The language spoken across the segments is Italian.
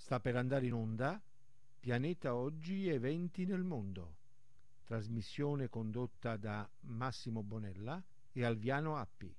Sta per andare in onda Pianeta Oggi Eventi nel Mondo. Trasmissione condotta da Massimo Bonella e Alviano Appi.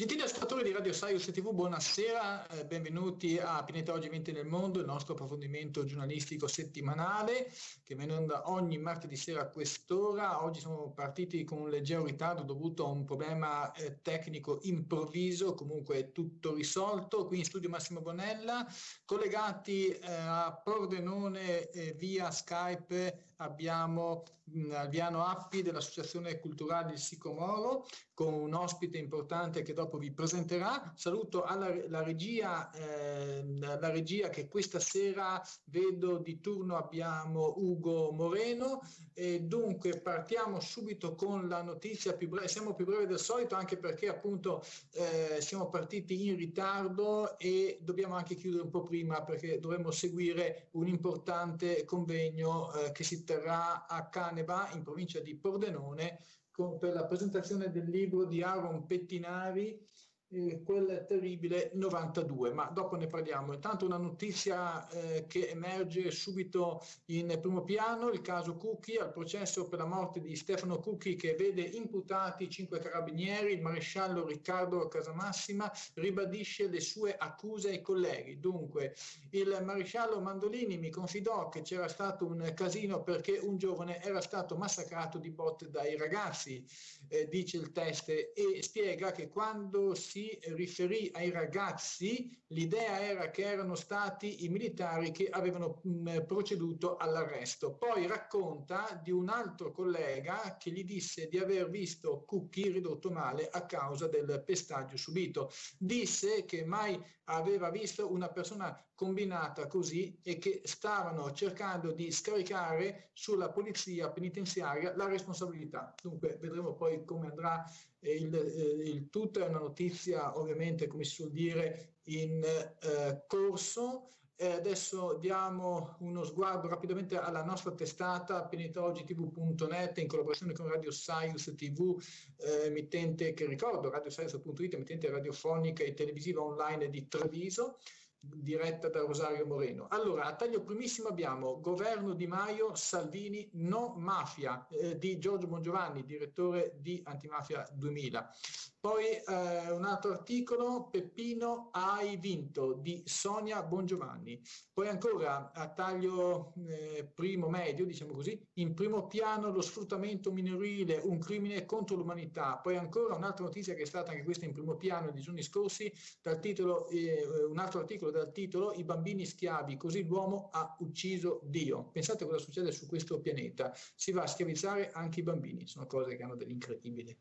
Gentili ascoltatori di Radio Science TV, buonasera, eh, benvenuti a Pineta Oggi 20 nel Mondo, il nostro approfondimento giornalistico settimanale che viene onda ogni martedì sera a quest'ora. Oggi siamo partiti con un leggero ritardo dovuto a un problema eh, tecnico improvviso, comunque tutto risolto. Qui in studio Massimo Bonella, collegati eh, a Pordenone eh, via Skype abbiamo mh, Alviano Appi dell'Associazione Culturale Il Sicomoro con un ospite importante che dopo vi presenterà. Saluto alla la regia, eh, la regia che questa sera vedo di turno abbiamo Ugo Moreno e dunque partiamo subito con la notizia più breve, siamo più brevi del solito anche perché appunto eh, siamo partiti in ritardo e dobbiamo anche chiudere un po' prima perché dovremo seguire un importante convegno eh, che si terrà a Caneva in provincia di Pordenone con, per la presentazione del libro di Aaron Pettinari eh, quel terribile 92, ma dopo ne parliamo. Intanto una notizia eh, che emerge subito in primo piano, il caso Cucchi, al processo per la morte di Stefano Cucchi che vede imputati cinque carabinieri, il maresciallo Riccardo Casamassima ribadisce le sue accuse ai colleghi. Dunque, il maresciallo Mandolini mi confidò che c'era stato un casino perché un giovane era stato massacrato di botte dai ragazzi, eh, dice il test, e spiega che quando si si riferì ai ragazzi, l'idea era che erano stati i militari che avevano mh, mm, proceduto all'arresto. Poi racconta di un altro collega che gli disse di aver visto Cucchi ridotto male a causa del pestaggio subito. Disse che mai aveva visto una persona combinata così e che stavano cercando di scaricare sulla polizia penitenziaria la responsabilità. Dunque vedremo poi come andrà il, eh, il tutto è una notizia ovviamente come si suol dire in eh, corso eh, adesso diamo uno sguardo rapidamente alla nostra testata penitologitv.net in collaborazione con Radio Science TV, eh, emittente che ricordo, radioscience.it, emittente radiofonica e televisiva online di Treviso diretta da Rosario Moreno. Allora, a taglio primissimo abbiamo Governo Di Maio, Salvini, no mafia eh, di Giorgio Mongiovanni, direttore di Antimafia 2000. Poi eh, un altro articolo, Peppino hai vinto di Sonia Bongiovanni. Poi ancora a taglio eh, primo medio, diciamo così, in primo piano lo sfruttamento minorile, un crimine contro l'umanità. Poi ancora un'altra notizia che è stata anche questa in primo piano di giorni scorsi, titolo, eh, un altro articolo dal titolo I bambini schiavi, così l'uomo ha ucciso Dio. Pensate cosa succede su questo pianeta. Si va a schiavizzare anche i bambini, sono cose che hanno dell'incredibile.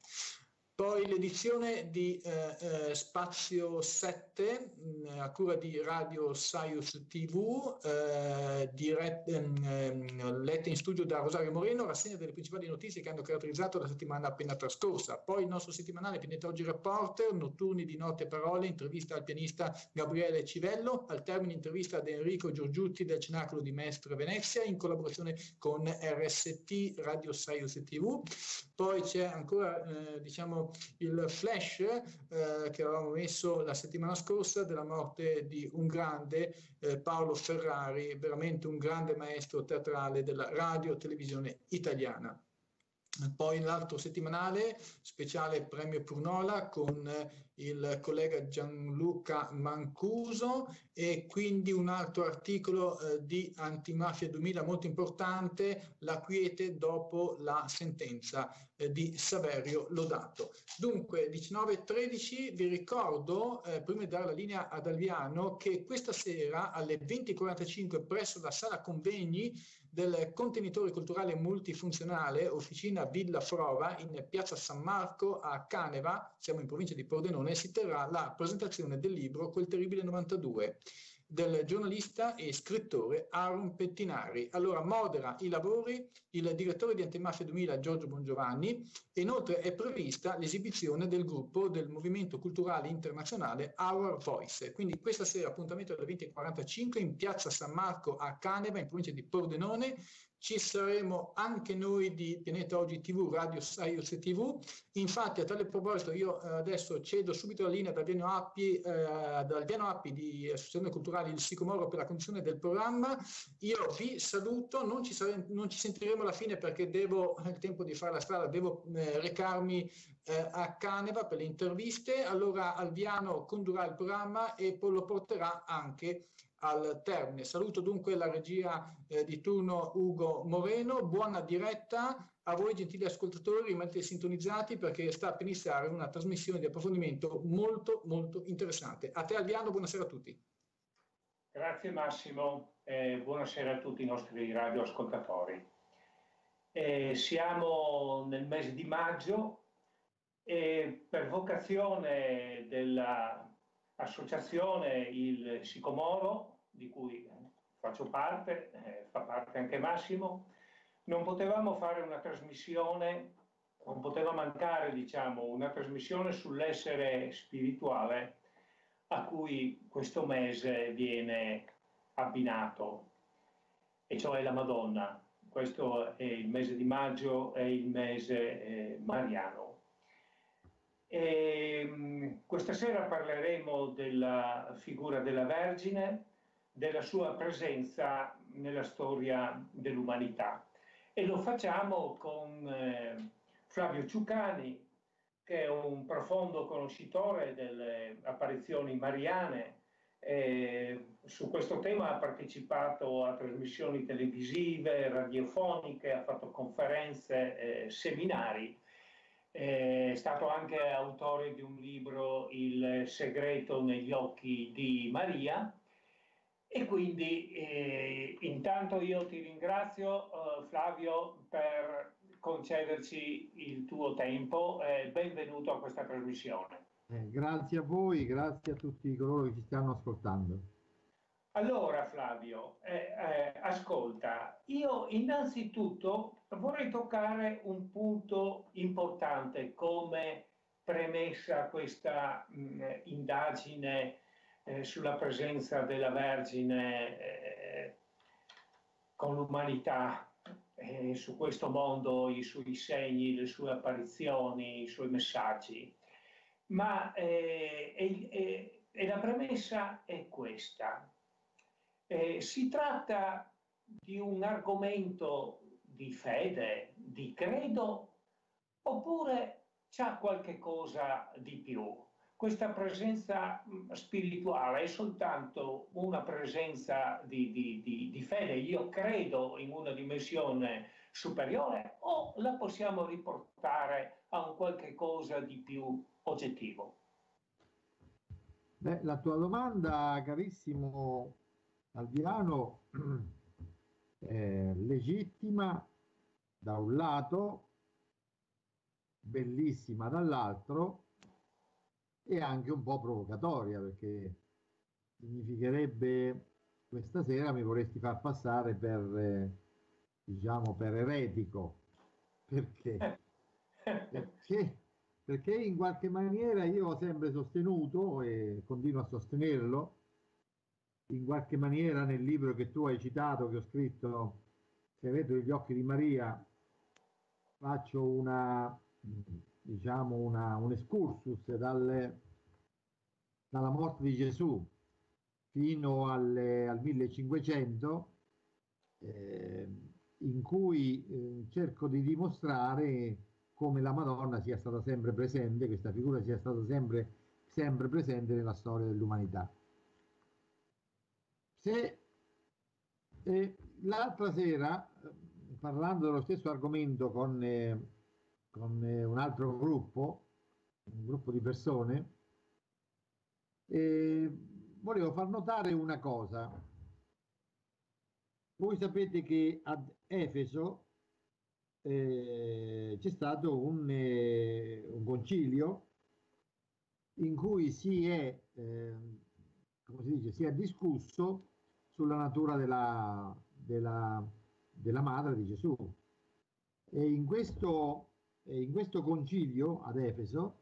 Poi l'edizione di eh, eh, Spazio 7 mh, mm, a cura di Radio Science TV, eh, dirette, ehm, lette in studio da Rosario Moreno, rassegna delle principali notizie che hanno caratterizzato la settimana appena trascorsa. Poi il nostro settimanale Pianeta Oggi Reporter, notturni di notte e parole, intervista al pianista Gabriele Civello, al termine intervista ad Enrico Giorgiutti del Cenacolo di Mestre Venezia in collaborazione con RST Radio Science TV. Poi c'è ancora, eh, il flash eh, che avevamo messo la settimana scorsa della morte di un grande eh, Paolo Ferrari, veramente un grande maestro teatrale della radio televisione italiana. Poi l'altro settimanale, speciale premio Purnola con il collega Gianluca Mancuso e quindi un altro articolo eh, di Antimafia 2000 molto importante, La quiete dopo la sentenza eh, di Saverio Lodato. Dunque 19.13 vi ricordo, eh, prima di dare la linea ad Alviano, che questa sera alle 20.45 presso la sala convegni del contenitore culturale multifunzionale Officina Villa Frova in piazza San Marco a Caneva, siamo in provincia di Pordenone, si terrà la presentazione del libro Quel terribile 92 del giornalista e scrittore Aaron Pettinari. Allora modera i lavori il direttore di Antimafia 2000 Giorgio Bongiovanni e inoltre è prevista l'esibizione del gruppo del movimento culturale internazionale Our Voice. Quindi questa sera appuntamento alle 20.45 in piazza San Marco a Caneva in provincia di Pordenone ci saremo anche noi di Pianeta Oggi TV, Radio Saius TV. Infatti a tale proposito io eh, adesso cedo subito la linea dal Piano Appi, eh, dal Piano Appi di Associazione Culturale Il Sicomoro per la conduzione del programma. Io vi saluto, non ci, sare- non ci sentiremo alla fine perché devo, nel tempo di fare la strada, devo eh, recarmi eh, a Caneva per le interviste. Allora Alviano condurrà il programma e poi lo porterà anche al termine. Saluto dunque la regia eh, di turno Ugo Moreno, buona diretta a voi gentili ascoltatori, rimanete sintonizzati perché sta per iniziare una trasmissione di approfondimento molto molto interessante. A te Alviano, buonasera a tutti. Grazie Massimo, eh, buonasera a tutti i nostri radioascoltatori. Eh, siamo nel mese di maggio e per vocazione della associazione il Sicomoro, di cui faccio parte, eh, fa parte anche Massimo, non potevamo fare una trasmissione, non poteva mancare diciamo, una trasmissione sull'essere spirituale a cui questo mese viene abbinato, e cioè la Madonna. Questo è il mese di maggio, è il mese eh, mariano. E, ehm, questa sera parleremo della figura della Vergine, della sua presenza nella storia dell'umanità. E lo facciamo con eh, Flavio Ciucani, che è un profondo conoscitore delle apparizioni mariane. Eh, su questo tema ha partecipato a trasmissioni televisive, radiofoniche, ha fatto conferenze, eh, seminari. È stato anche autore di un libro Il segreto negli occhi di Maria e quindi eh, intanto io ti ringrazio eh, Flavio per concederci il tuo tempo e benvenuto a questa trasmissione. Eh, grazie a voi, grazie a tutti coloro che ci stanno ascoltando. Allora Flavio, eh, eh, ascolta, io innanzitutto vorrei toccare un punto importante come premessa a questa mh, mm, indagine eh, sulla presenza della Vergine eh, con l'umanità eh, su questo mondo, i suoi segni, le sue apparizioni, i suoi messaggi. Ma e, eh, e la premessa è questa. Eh, si tratta di un argomento di fede, di credo, oppure c'è qualche cosa di più? Questa presenza mm, spirituale è soltanto una presenza di, di, di, di fede, io credo in una dimensione superiore, o la possiamo riportare a un qualche cosa di più oggettivo? Beh, la tua domanda, carissimo Alvirano è legittima da un lato, bellissima dall'altro e anche un po' provocatoria perché significherebbe questa sera mi vorresti far passare per eh, diciamo per eretico. Perché? perché? Perché in qualche maniera io ho sempre sostenuto e continuo a sostenerlo in qualche maniera nel libro che tu hai citato, che ho scritto Segreto degli occhi di Maria, faccio una, diciamo una, un excursus dalle, dalla morte di Gesù fino alle, al 1500, eh, in cui eh, cerco di dimostrare come la Madonna sia stata sempre presente, questa figura sia stata sempre, sempre presente nella storia dell'umanità. Se eh, l'altra sera, parlando dello stesso argomento con, eh, con eh, un altro gruppo, un gruppo di persone, eh, volevo far notare una cosa. Voi sapete che ad Efeso eh, c'è stato un, eh, un, concilio in cui si è, eh, si dice, si è discusso sulla natura della, della, della madre di Gesù. E in questo, in questo concilio ad Efeso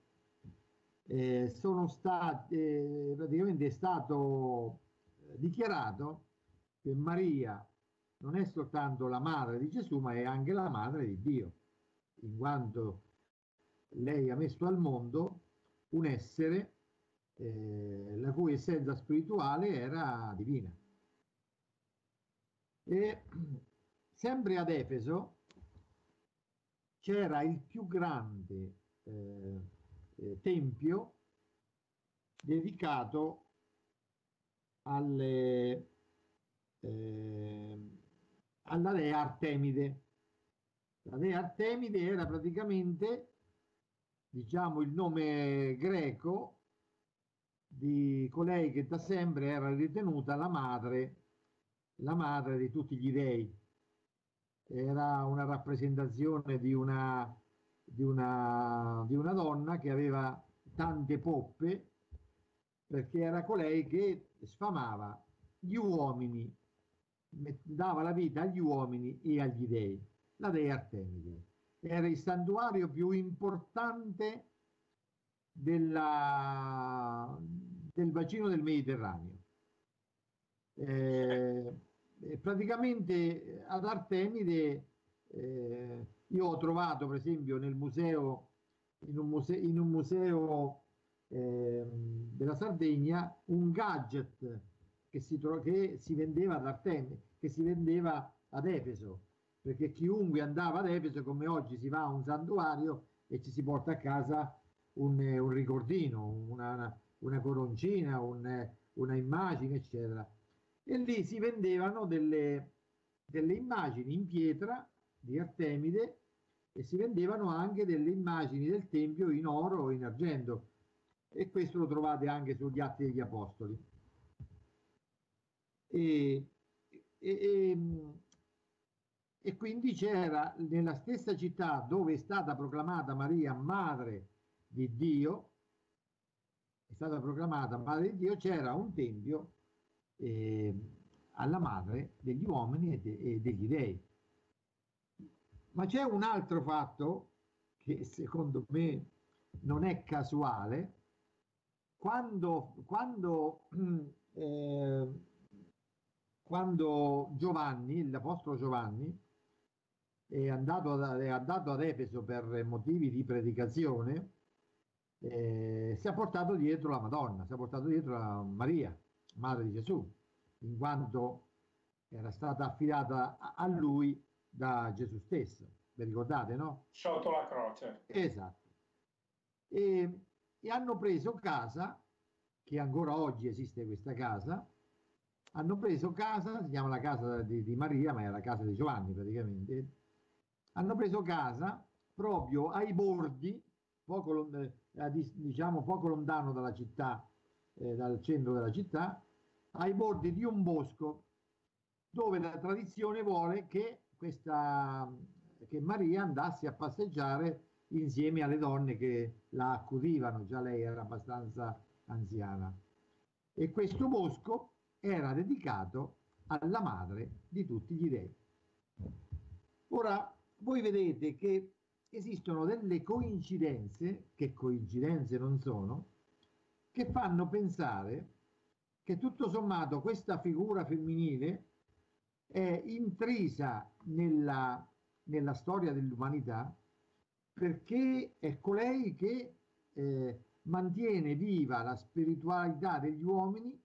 eh, sono stati, eh, praticamente è stato dichiarato che Maria non è soltanto la madre di Gesù, ma è anche la madre di Dio, in quanto lei ha messo al mondo un essere eh, la cui essenza spirituale era divina. E sempre ad Efeso c'era il più grande eh, eh, tempio dedicato alle, eh, alla dea Artemide. La dea Artemide era praticamente, diciamo, il nome greco di colei che da sempre era ritenuta la madre, la madre di tutti gli dei. Era una rappresentazione di una, di una, di una donna che aveva tante poppe perché era colei che sfamava gli uomini, dava la vita agli uomini e agli dei, la dea Artemide. Era il santuario più importante della, del bacino del Mediterraneo. Eh, praticamente ad Artemide eh, io ho trovato per esempio nel museo in un museo, in un museo eh, della Sardegna un gadget che si, che si vendeva ad Artemide che si vendeva ad Efeso perché chiunque andava ad Efeso come oggi si va a un santuario e ci si porta a casa un, un ricordino, una, una coroncina, un, una immagine, eccetera. E lì si vendevano delle, delle immagini in pietra di Artemide e si vendevano anche delle immagini del Tempio in oro o in argento. E questo lo trovate anche sugli Atti degli Apostoli. E, e, e, e quindi c'era nella stessa città dove è stata proclamata Maria madre di Dio, è stata proclamata madre di Dio, c'era un tempio eh, alla madre degli uomini e, de, e degli dei. Ma c'è un altro fatto che secondo me non è casuale. Quando, quando, eh, quando Giovanni, l'Apostolo Giovanni, è andato, ad, è andato ad Efeso per motivi di predicazione, eh, si è portato dietro la Madonna, si è portato dietro la Maria, madre di Gesù, in quanto era stata affidata a, lui da Gesù stesso. Vi ricordate, no? Sotto la croce. Esatto. E, e hanno preso casa, che ancora oggi esiste questa casa, hanno preso casa, si chiama la casa di, di Maria, ma è la casa di Giovanni praticamente, hanno preso casa proprio ai bordi poco, eh, diciamo, poco lontano dalla città, eh, dal centro della città, ai bordi di un bosco dove la tradizione vuole che, questa, che Maria andasse a passeggiare insieme alle donne che la accudivano, già lei era abbastanza anziana. E questo bosco era dedicato alla madre di tutti gli dei. Ora, voi vedete che esistono delle coincidenze, che coincidenze non sono, che fanno pensare che tutto sommato questa figura femminile è intrisa nella, nella storia dell'umanità perché è colei che eh, mantiene viva la spiritualità degli uomini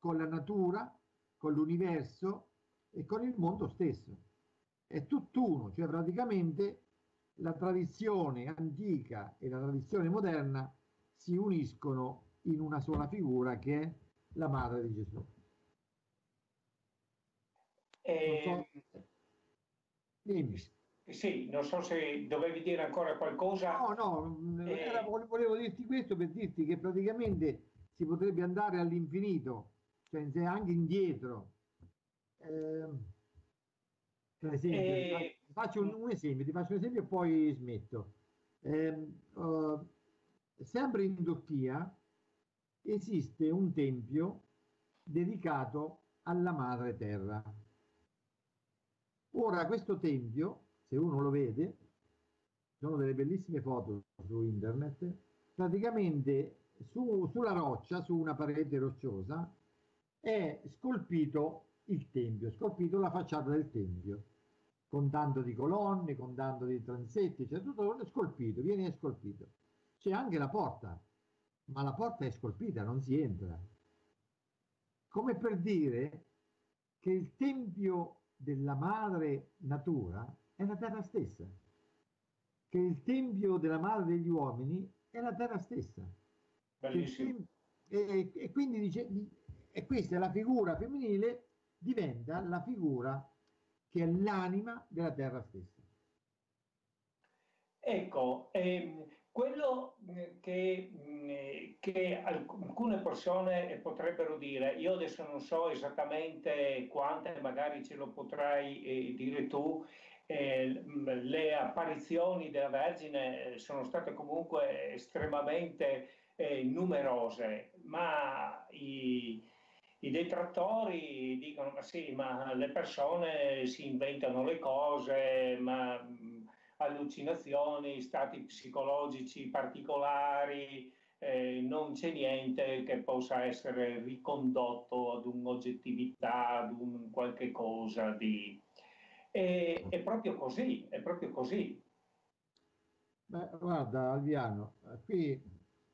con la natura, con l'universo e con il mondo stesso. È tutt'uno, cioè praticamente la tradizione antica e la tradizione moderna si uniscono in una sola figura che è la madre di Gesù. Eh, non so... Dimmi. Sì, non so se dovevi dire ancora qualcosa. No, no, eh... era, volevo dirti questo per dirti che praticamente si potrebbe andare all'infinito, cioè anche indietro. Eh, per esempio, eh faccio un, un, esempio, ti faccio un esempio e poi smetto. Eh, uh, sempre in Turchia esiste un tempio dedicato alla madre terra. Ora questo tempio, se uno lo vede, sono delle bellissime foto su internet, praticamente su, sulla roccia, su una parete rocciosa, è scolpito il tempio, scolpito la facciata del tempio, con tanto di colonne, con tanto di transetti, cioè tutto scolpito, viene scolpito. C'è anche la porta, ma la porta è scolpita, non si entra. Come per dire che il tempio della madre natura è la terra stessa, che il tempio della madre degli uomini è la terra stessa. Bellissimo. E, e, quindi dice, e questa è la figura femminile, diventa la figura che è l'anima della terra stessa. Ecco, ehm, quello che, che, alcune persone potrebbero dire, io adesso non so esattamente quante, magari ce lo potrai eh, dire tu, eh, le apparizioni della Vergine sono state comunque estremamente eh, numerose, ma i, i detrattori dicono ma sì, ma le persone si inventano le cose, ma allucinazioni, stati psicologici particolari, eh, non c'è niente che possa essere ricondotto ad un'oggettività, ad un qualche cosa di... E, è proprio così, è proprio così. Beh, guarda Alviano, qui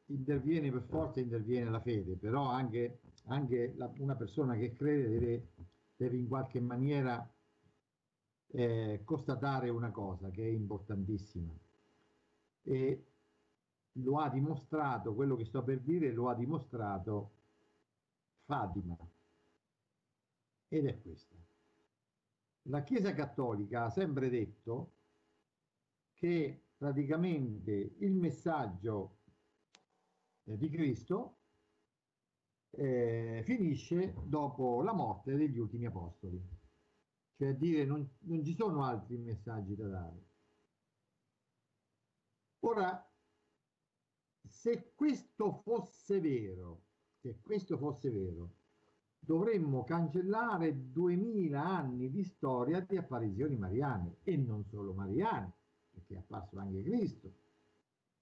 interviene per forza, interviene la fede, però anche, anche la, una persona che crede deve, deve in qualche maniera eh, constatare una cosa che è importantissima. E lo ha dimostrato, quello che sto per dire lo ha dimostrato Fatima. Ed è questa. La Chiesa Cattolica ha sempre detto che praticamente il messaggio eh, di Cristo eh, finisce dopo la morte degli ultimi apostoli cioè dire non, non ci sono altri messaggi da dare. Ora, se questo fosse vero, se questo fosse vero, dovremmo cancellare duemila anni di storia di apparizioni mariane e non solo mariane, perché è apparso anche Cristo,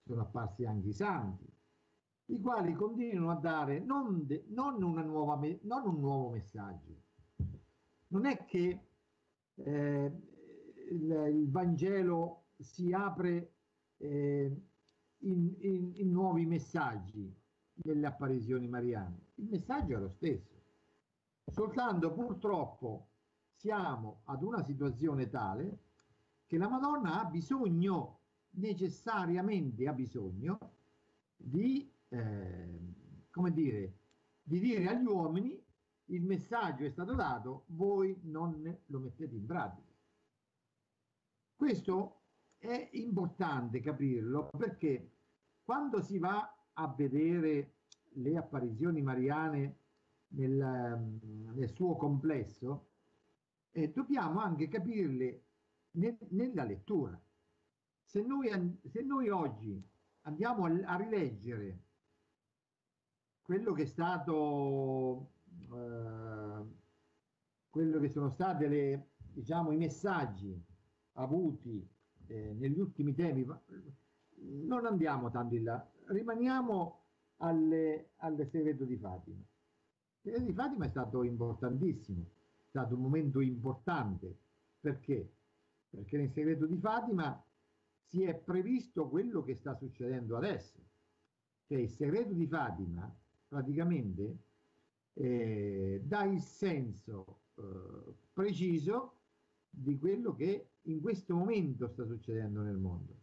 sono apparsi anche i santi, i quali continuano a dare non, de, non, nuova, non un nuovo messaggio. Non è che eh, il, Vangelo si apre eh, in, in, in nuovi messaggi nelle apparizioni mariane. Il messaggio è lo stesso. Soltanto purtroppo siamo ad una situazione tale che la Madonna ha bisogno, necessariamente ha bisogno, di, eh, come dire, di dire agli uomini il messaggio è stato dato, voi non lo mettete in pratica. Questo è importante capirlo perché quando si va a vedere le apparizioni mariane nel, nel suo complesso, eh, dobbiamo anche capirle nel, nella lettura. Se noi, se noi oggi andiamo a, a rileggere quello che è stato eh, quello che sono stati le, diciamo, i messaggi avuti eh, negli ultimi temi, non andiamo tanto in là, rimaniamo alle, alle segreto di Fatima. Il segreto di Fatima è stato importantissimo, è stato un momento importante. Perché? Perché nel segreto di Fatima si è previsto quello che sta succedendo adesso. Cioè il segreto di Fatima praticamente eh, dà il senso eh, preciso di quello che in questo momento sta succedendo nel mondo.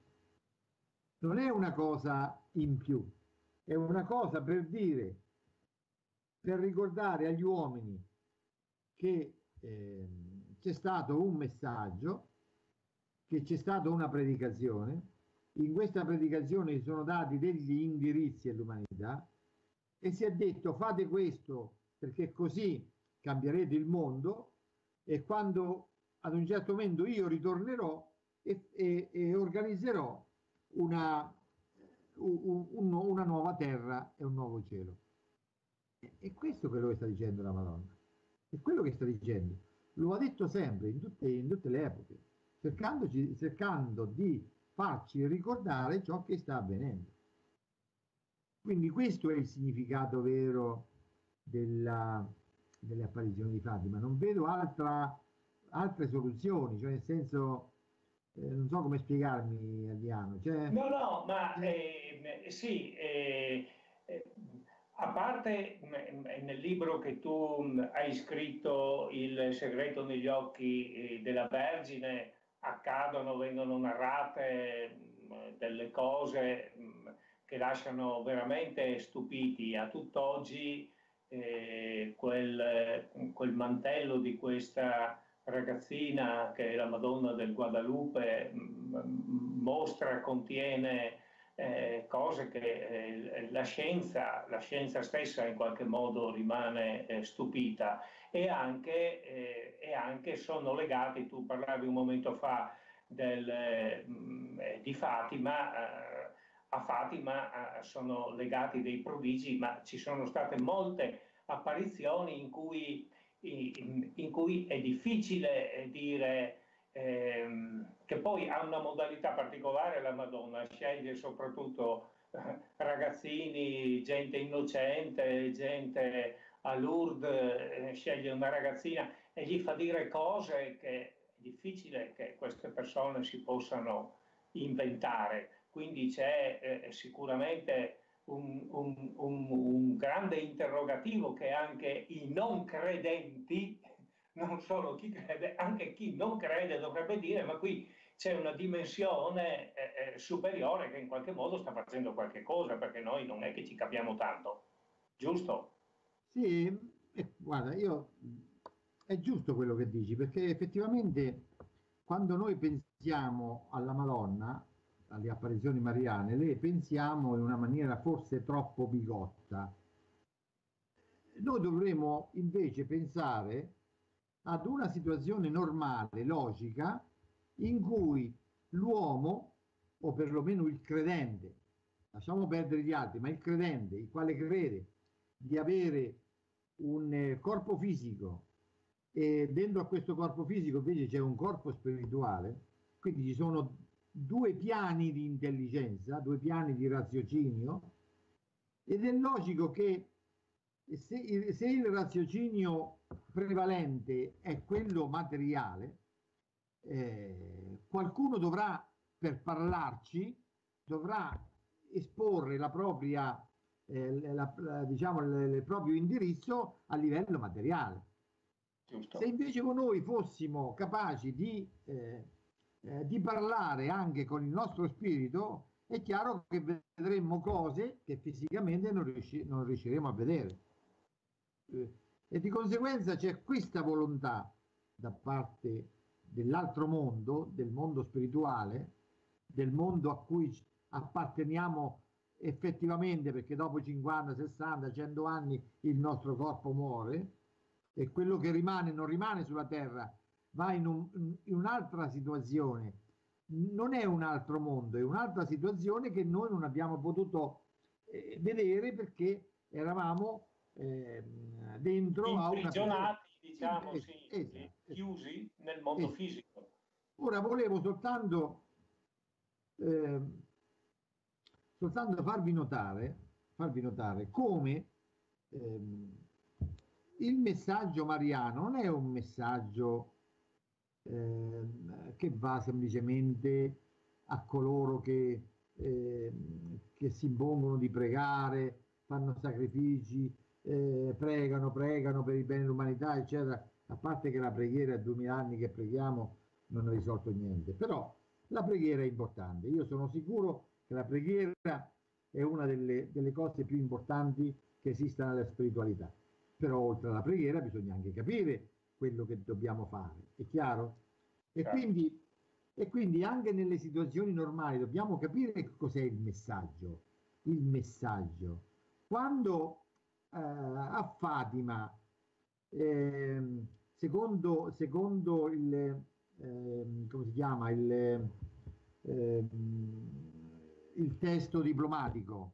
Non è una cosa in più, è una cosa per dire, per ricordare agli uomini che eh, c'è stato un messaggio, che c'è stata una predicazione, in questa predicazione si sono dati degli indirizzi all'umanità e si è detto fate questo perché così cambierete il mondo e quando ad un certo momento io ritornerò e, e, e organizzerò una, un, un, una nuova terra e un nuovo cielo. È questo quello che sta dicendo la Madonna. È quello che sta dicendo. Lo ha detto sempre, in tutte, in tutte le epoche, cercando di farci ricordare ciò che sta avvenendo. Quindi questo è il significato vero della, delle apparizioni di Fatima, non vedo altra, altre soluzioni, cioè nel senso, eh, non so come spiegarmi Adriano. Cioè... No, no, ma eh, sì, eh, eh a parte nel libro che tu hai scritto Il segreto negli occhi eh, della Vergine, accadono, vengono narrate delle cose che lasciano veramente stupiti. A tutt'oggi eh, quel, quel, mantello di questa ragazzina che è la Madonna del Guadalupe mostra, contiene eh, cose che eh, la, scienza, la, scienza, stessa in qualche modo rimane eh, stupita. E anche, eh, e anche, sono legati, tu parlavi un momento fa del, mh, mm, eh, di Fatima, a Fatima sono legati dei prodigi, ma ci sono state molte apparizioni in cui, in, in cui è difficile dire ehm, che poi ha una modalità particolare la Madonna, sceglie soprattutto eh, ragazzini, gente innocente, gente a Lourdes, eh, sceglie una ragazzina e gli fa dire cose che è difficile che queste persone si possano inventare. Quindi c'è eh, sicuramente un, un, un, un, grande interrogativo che anche i non credenti non solo chi crede, anche chi non crede dovrebbe dire ma qui c'è una dimensione eh, eh, superiore che in qualche modo sta facendo qualche cosa perché noi non è che ci capiamo tanto, giusto? Sì, eh, guarda, io è giusto quello che dici perché effettivamente quando noi pensiamo alla Madonna, alle apparizioni mariane, le pensiamo in una maniera forse troppo bigotta. Noi dovremmo invece pensare ad una situazione normale, logica, in cui l'uomo, o perlomeno il credente, lasciamo perdere gli altri, ma il credente, il quale crede di avere un eh, corpo fisico e dentro a questo corpo fisico invece c'è un corpo spirituale, quindi ci sono due piani di intelligenza, due piani di raziocinio, ed è logico che se, se il raziocinio prevalente è quello materiale, eh, qualcuno dovrà, per parlarci, dovrà esporre la propria, eh, la, la, diciamo, il, il, proprio indirizzo a livello materiale. Giusto. Se invece noi fossimo capaci di, eh, eh, di parlare anche con il nostro spirito, è chiaro che vedremo cose che fisicamente non, riusci- non riusciremo a vedere. Eh, e di conseguenza c'è questa volontà da parte dell'altro mondo, del mondo spirituale, del mondo a cui apparteniamo effettivamente perché dopo 50, 60, 100 anni il nostro corpo muore e quello che rimane non rimane sulla terra, va in, un, in un'altra situazione. Non è un altro mondo, è un'altra situazione che noi non abbiamo potuto eh, vedere perché eravamo eh, dentro a una diciamo, sì, esatto, chiusi nel mondo esatto. fisico. Ora volevo soltanto, eh, soltanto farvi notare, farvi notare come ehm, il messaggio mariano non è un messaggio eh, che va semplicemente a coloro che, eh, che si impongono di pregare, fanno sacrifici, eh, pregano, pregano per il bene dell'umanità, eccetera, a parte che la preghiera, duemila anni che preghiamo, non ha risolto niente, però la preghiera è importante. Io sono sicuro che la preghiera è una delle, delle cose più importanti che esista nella spiritualità. Però oltre alla preghiera bisogna anche capire quello che dobbiamo fare, è chiaro? E, certo. quindi, e quindi anche nelle situazioni normali dobbiamo capire cos'è il messaggio. Il messaggio. Quando eh, a Fatima, eh, secondo, secondo il, eh, come si chiama, il, ehm, il testo diplomatico.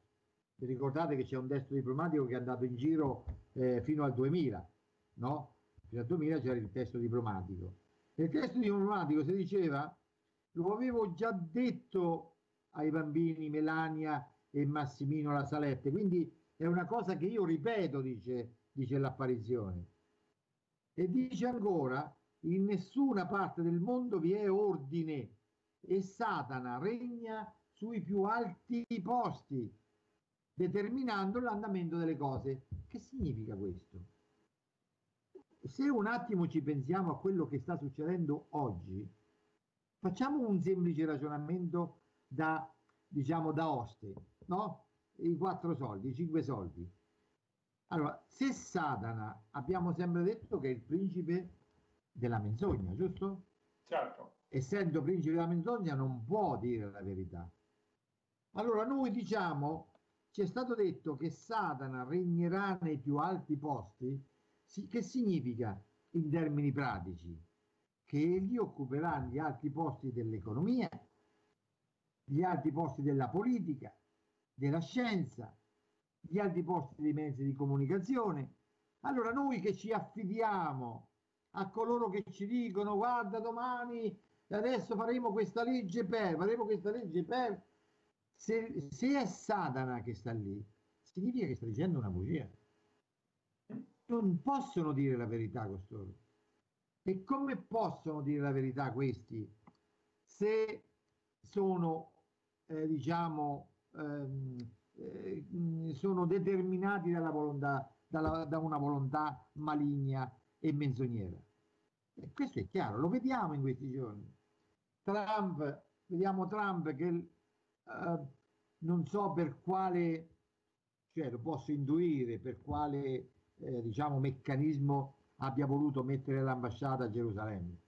Vi ricordate che c'è un testo diplomatico che è andato in giro eh, fino al 2000, no? Fino al 2000 c'era il testo diplomatico. Nel testo diplomatico si diceva, lo avevo già detto ai bambini Melania e Massimino La Salette, quindi è una cosa che io ripeto, dice, dice l'apparizione. E dice ancora, in nessuna parte del mondo vi è ordine e Satana regna sui più alti posti, determinando l'andamento delle cose. Che significa questo? Se un attimo ci pensiamo a quello che sta succedendo oggi, facciamo un semplice ragionamento da, diciamo, da oste, no? I quattro soldi, i cinque soldi. Allora, se Satana abbiamo sempre detto che è il principe della menzogna, giusto? Certo. Essendo principe della menzogna non può dire la verità. Allora noi diciamo, ci è stato detto che Satana regnerà nei più alti posti, che significa in termini pratici? Che egli occuperà gli alti posti dell'economia, gli alti posti della politica, della scienza, gli alti posti dei mezzi di comunicazione. Allora noi che ci affidiamo a coloro che ci dicono guarda domani adesso faremo questa legge per, faremo questa legge per, se, se è Satana che sta lì, significa che sta dicendo una bugia. Non possono dire la verità costoro. E come possono dire la verità questi se sono, eh, diciamo, ehm, eh, sono determinati dalla volontà, dalla, da una volontà maligna e menzognera. E questo è chiaro, lo vediamo in questi giorni. Trump, vediamo Trump che eh, non so per quale, cioè lo posso intuire, per quale eh, diciamo meccanismo abbia voluto mettere l'ambasciata a Gerusalemme.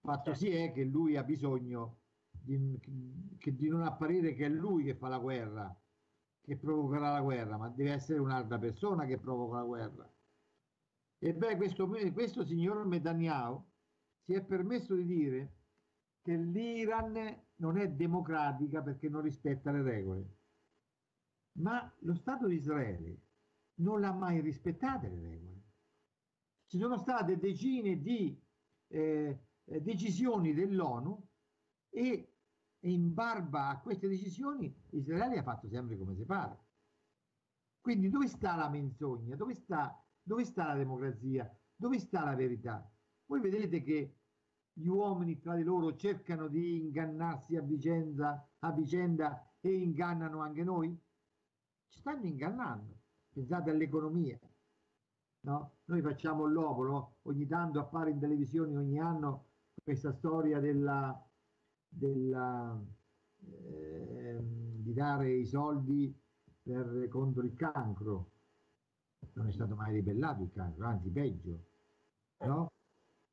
Fatto sì è che lui ha bisogno di, che, di non apparire che è lui che fa la guerra, che provocherà la guerra, ma deve essere un'altra persona che provoca la guerra. E beh, questo, questo signor Netanyahu si è permesso di dire che l'Iran non è democratica perché non rispetta le regole. Ma lo Stato di Israele non l'ha mai rispettate le regole. Ci sono state decine di eh, decisioni dell'ONU e in barba a queste decisioni Israele ha fatto sempre come si pare. Quindi dove sta la menzogna? Dove sta, dove sta la democrazia? Dove sta la verità? Voi vedete che gli uomini tra di loro cercano di ingannarsi a vicenda, a vicenda e ingannano anche noi? Ci stanno ingannando. Pensate all'economia. No? Noi facciamo l'opolo, ogni tanto appare in televisione ogni anno questa storia della, della, eh, di dare i soldi per, contro il cancro. Non è stato mai ribellato il cancro, anzi peggio. No?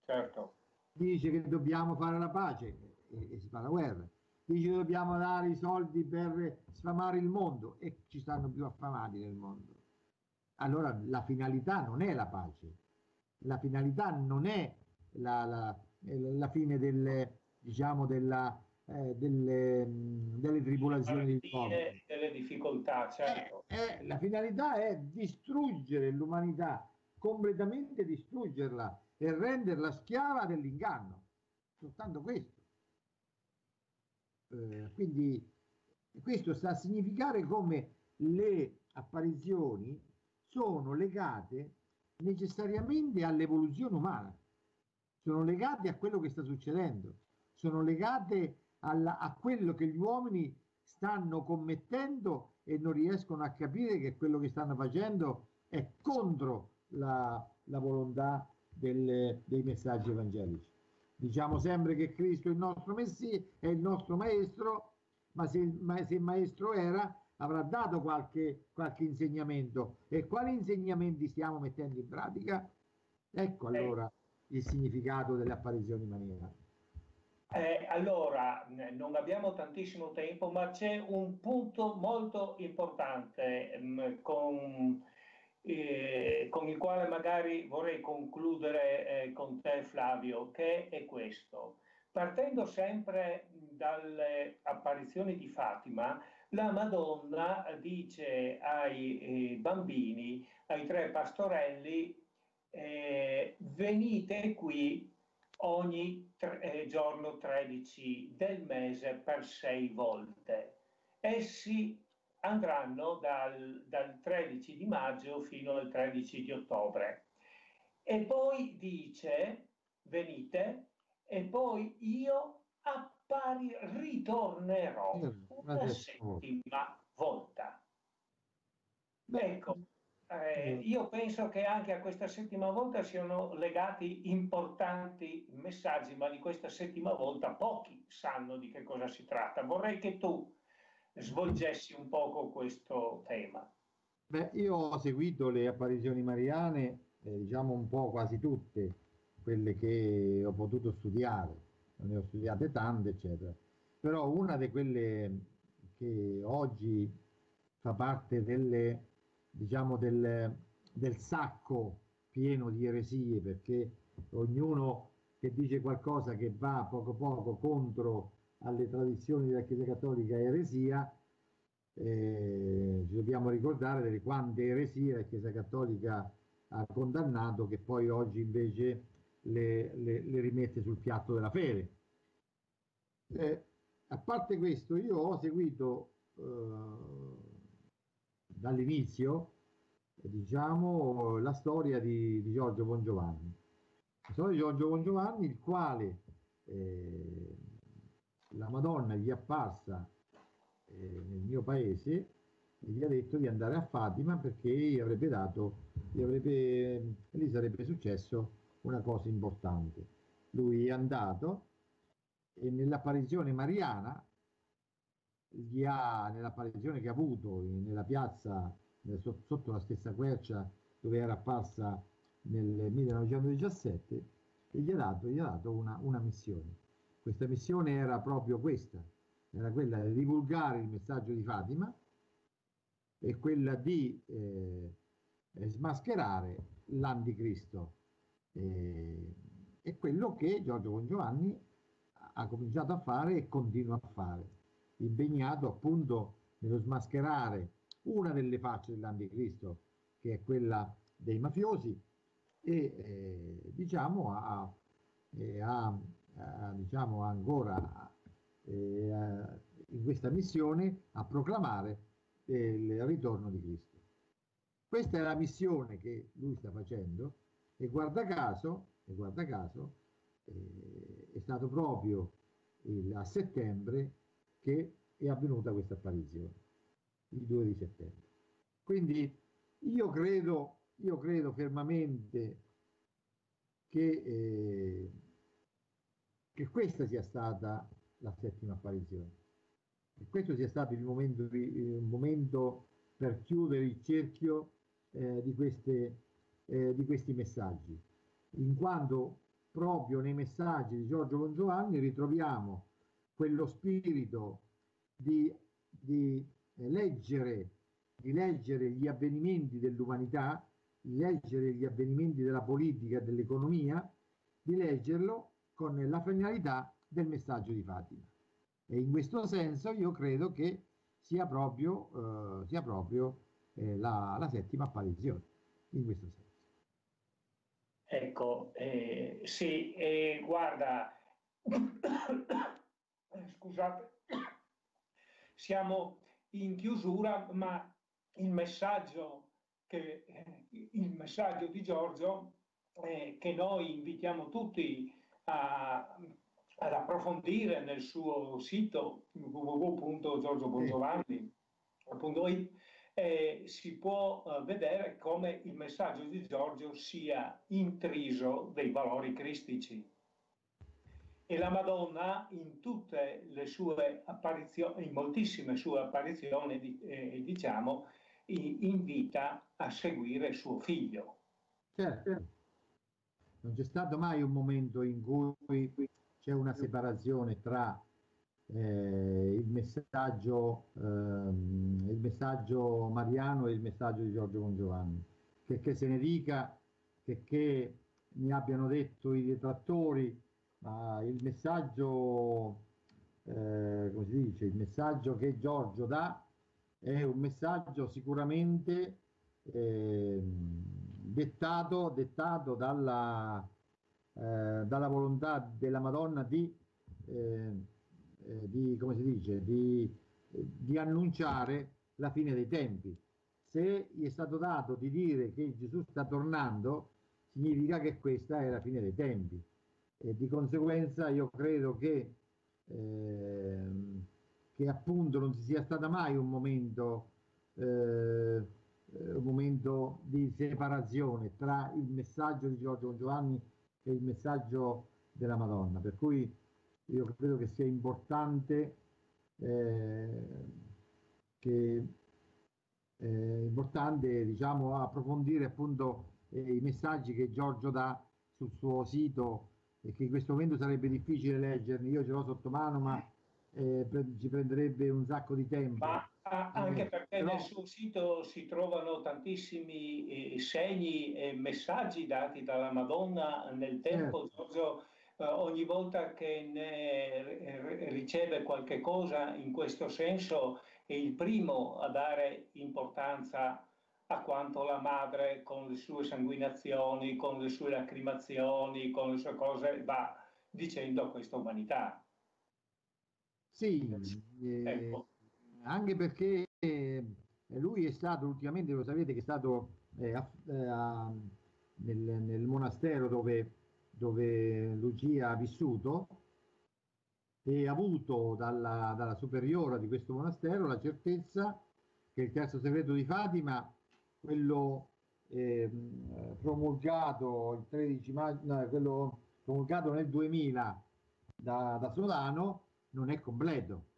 Certo. Dice che dobbiamo fare la pace e, e si fa la guerra. Dice che dobbiamo dare i soldi per sfamare il mondo e ci stanno più affamati nel mondo. Allora la finalità non è la pace, la finalità non è la, la, la fine del, diciamo, della, eh, delle, delle, tribolazioni del popolo. Delle difficoltà, certo. Eh, eh, la finalità è distruggere l'umanità, completamente distruggerla e renderla schiava dell'inganno. Soltanto questo. Eh, quindi questo sta a significare come le apparizioni sono legate necessariamente all'evoluzione umana, sono legate a quello che sta succedendo sono legate alla, a quello che gli uomini stanno commettendo e non riescono a capire che quello che stanno facendo è contro la, la volontà del, dei messaggi evangelici. Diciamo sempre che Cristo è il nostro Messia, è il nostro Maestro, ma se, ma se il Maestro era, avrà dato qualche, qualche insegnamento. E quali insegnamenti stiamo mettendo in pratica? Ecco allora il significato delle apparizioni maniere. Eh, allora, non abbiamo tantissimo tempo, ma c'è un punto molto importante mh, mm, con, eh, con, il quale magari vorrei concludere eh, con te Flavio, che è questo. Partendo sempre dalle apparizioni di Fatima, la Madonna dice ai eh, bambini, ai tre pastorelli, eh, venite qui ogni tre, eh, giorno 13 del mese per sei volte. Essi andranno dal, dal 13 di maggio fino al 13 di ottobre. E poi dice, venite, e poi io appari, ritornerò una settima volta. Ecco, eh, io penso che anche a questa settima volta siano legati importanti messaggi, ma di questa settima volta pochi sanno di che cosa si tratta. Vorrei che tu svolgessi un poco questo tema. Beh, io ho seguito le apparizioni mariane, eh, diciamo un po' quasi tutte, quelle che ho potuto studiare, ne ho studiate tante, eccetera. Però una di quelle che oggi fa parte delle diciamo, del, del sacco pieno di eresie, perché ognuno che dice qualcosa che va poco poco contro alle tradizioni della Chiesa Cattolica eresia, eh, ci dobbiamo ricordare delle quante eresie la Chiesa Cattolica ha condannato che poi oggi invece le, le, le rimette sul piatto della fede. Eh, a parte questo, io ho seguito eh, dall'inizio, diciamo, la storia di, di, Giorgio Bongiovanni. La storia di Giorgio Bongiovanni, il quale eh, la Madonna gli è apparsa eh, nel mio paese e gli ha detto di andare a Fatima perché gli avrebbe dato, gli avrebbe, lì sarebbe successo una cosa importante. Lui è andato e nell'apparizione mariana gli ha, nell'apparizione che ha avuto nella piazza, sotto la stessa quercia dove era apparsa nel 1917, e gli ha dato, gli ha dato una, una missione. Questa missione era proprio questa, era quella di divulgare il messaggio di Fatima e quella di eh, smascherare l'anticristo. Eh, è quello che Giorgio Bongiovanni ha cominciato a fare e continua a fare impegnato appunto nello smascherare una delle facce dell'anticristo, che è quella dei mafiosi, e eh, diciamo a, eh, a, a, diciamo ancora eh, in questa missione a proclamare il ritorno di Cristo. Questa è la missione che lui sta facendo e guarda caso, e guarda caso eh, è stato proprio il, a settembre che è avvenuta questa apparizione, il 2 di settembre. Quindi io credo, io credo fermamente che, eh, che questa sia stata la settima apparizione. E questo sia stato il momento, il momento per chiudere il cerchio eh, di, queste, eh, di questi messaggi, in quanto proprio nei messaggi di Giorgio Bongiovanni ritroviamo quello spirito di, di eh, leggere, di leggere gli avvenimenti dell'umanità, di leggere gli avvenimenti della politica e dell'economia, di leggerlo con la finalità del messaggio di Fatima. E in questo senso io credo che sia proprio, eh, sia proprio eh, la, la, settima apparizione, in questo senso. Ecco, eh, sì, guarda, scusate, siamo in chiusura, ma il messaggio, che, il messaggio di Giorgio eh, che noi invitiamo tutti a, ad approfondire nel suo sito www.giorgiobongiovanni.it eh, si può eh, vedere come il messaggio di Giorgio sia intriso dei valori cristici e la Madonna in tutte le sue apparizioni, in moltissime sue apparizioni, eh, diciamo, invita a seguire suo figlio. Certo, non c'è stato mai un momento in cui c'è una separazione tra eh, il, messaggio, eh, il messaggio mariano e il messaggio di Giorgio Bongiovanni. Che, che se ne dica, che, che ne abbiano detto i detrattori, ma il messaggio, eh, come si dice, il messaggio che Giorgio dà è un messaggio sicuramente eh, dettato, dettato dalla, eh, dalla, volontà della Madonna di, eh, eh, di come si dice, di, di annunciare la fine dei tempi. Se gli è stato dato di dire che Gesù sta tornando, significa che questa è la fine dei tempi e di conseguenza io credo che, eh, che appunto non ci sia stato mai un momento, eh, un momento di separazione tra il messaggio di Giorgio Giovanni e il messaggio della Madonna, per cui io credo che sia importante eh, che eh, importante diciamo approfondire appunto eh, i messaggi che Giorgio dà sul suo sito e che in questo momento sarebbe difficile leggerli io ce l'ho sotto mano ma eh, ci prenderebbe un sacco di tempo ma anche eh, perché Però... nel suo sito si trovano tantissimi eh, segni e messaggi dati dalla Madonna nel tempo certo. Giorgio Uh, ogni volta che ne riceve qualche cosa in questo senso è il primo a dare importanza a quanto la madre con le sue sanguinazioni, con le sue lacrimazioni, con le sue cose va dicendo a questa umanità. Sì, eh, ecco. anche perché eh, lui è stato ultimamente, lo sapete che è stato eh, a, eh, a, nel, nel, monastero dove, dove Lucia ha vissuto e ha avuto dalla, dalla superiora di questo monastero la certezza che il terzo segreto di Fatima quello eh, promulgato il 13 maggio, no, quello promulgato nel 2000 da, da Solano non è completo.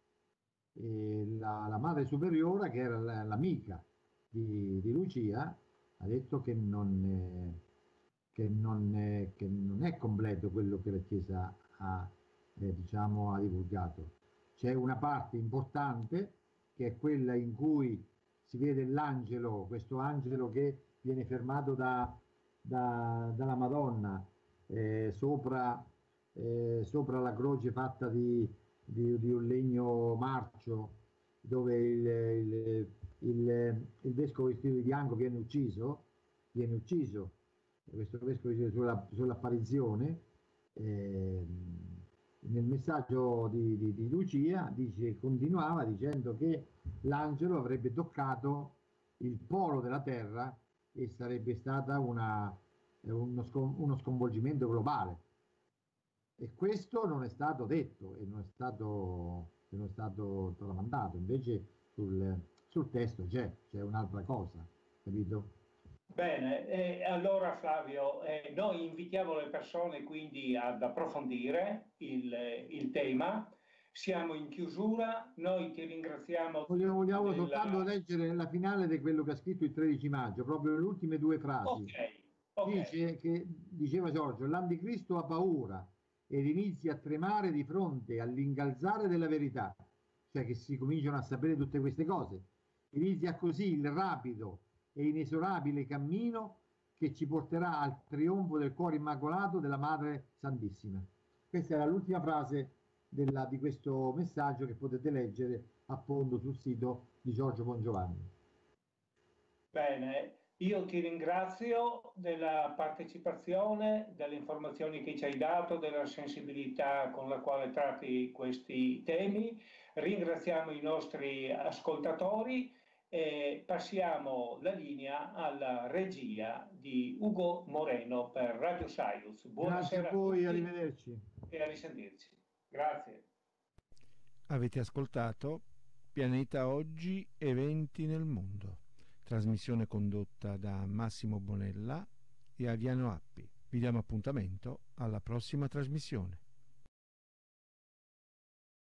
La, la, madre superiore, che era l'amica di, di, Lucia, ha detto che non, è, che, non è, che non è completo quello che la Chiesa ha, eh, diciamo, ha divulgato. C'è una parte importante che è quella in cui si vede l'angelo, questo angelo che viene fermato da, da, dalla Madonna eh, sopra, eh, sopra, la croce fatta di, di, di, un legno marcio dove il, il, il, il vescovo vestito di bianco viene ucciso, viene ucciso, questo vescovo sulla, sull'apparizione. Eh, nel messaggio di, di, di Lucia dice, continuava dicendo che l'angelo avrebbe toccato il polo della Terra e sarebbe stato uno, uno sconvolgimento globale. E questo non è stato detto e non è stato, non è stato tramandato, invece sul, sul testo c'è, c'è un'altra cosa, capito? Bene, eh, allora Flavio, eh, noi invitiamo le persone quindi ad approfondire il, il, tema. Siamo in chiusura, noi ti ringraziamo. Vogliamo, vogliamo della... soltanto leggere la finale di quello che ha scritto il 13 maggio, proprio le ultime due frasi. Okay, okay. Dice che, diceva Giorgio, l'anticristo ha paura ed inizia a tremare di fronte all'ingalzare della verità, cioè che si cominciano a sapere tutte queste cose. Inizia così il rapido e inesorabile cammino che ci porterà al trionfo del cuore immacolato della Madre Santissima. Questa era l'ultima frase della, di questo messaggio che potete leggere appunto sul sito di Giorgio Bongiovanni. Bene, io ti ringrazio della partecipazione, delle informazioni che ci hai dato, della sensibilità con la quale tratti questi temi. Ringraziamo i nostri ascoltatori e passiamo la linea alla regia di Ugo Moreno per Radio Saius. Buonasera Grazie a voi, a arrivederci. E a risentirci. Grazie. Avete ascoltato Pianeta Oggi, eventi nel mondo. Trasmissione condotta da Massimo Bonella e Aviano Appi. Vi diamo appuntamento alla prossima trasmissione.